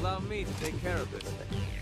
Allow me to take care of this.